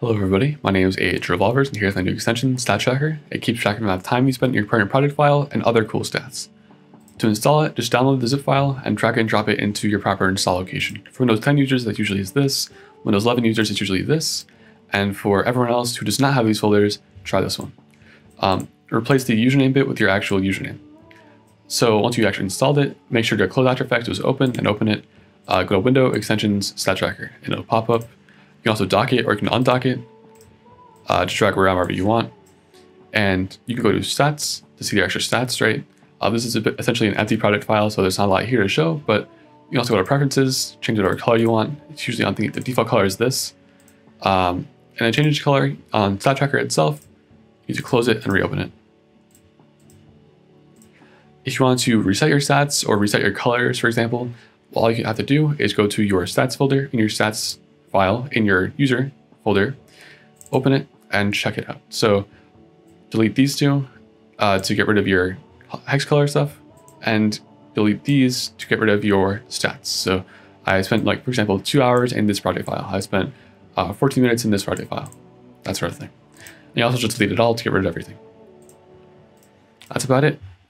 Hello everybody, my name is AH Revolvers and here's my new extension, Stat Tracker. It keeps track of the amount of time you spent in your current project file and other cool stats. To install it, just download the zip file and drag and drop it into your proper install location. For Windows 10 users, that usually is this. Windows 11 users, it's usually this. And for everyone else who does not have these folders, try this one. Um, replace the username bit with your actual username. So once you actually installed it, make sure to close After Effects was open and open it. Uh, go to Window, Extensions, Stat Tracker, and it'll pop up can also dock it or you can undock it uh, to drag around wherever you want. And you can go to stats to see the extra stats, right? Uh, this is bit, essentially an empty project file, so there's not a lot here to show, but you can also go to preferences, change whatever color you want. It's usually on the, the default color is this. Um, and then change the color on Stat Tracker itself. You need to close it and reopen it. If you want to reset your stats or reset your colors, for example, all you have to do is go to your stats folder in your stats file in your user folder, open it and check it out. So delete these two uh, to get rid of your hex color stuff and delete these to get rid of your stats. So I spent like, for example, two hours in this project file. I spent uh, 14 minutes in this project file, that sort of thing. And you also just delete it all to get rid of everything. That's about it.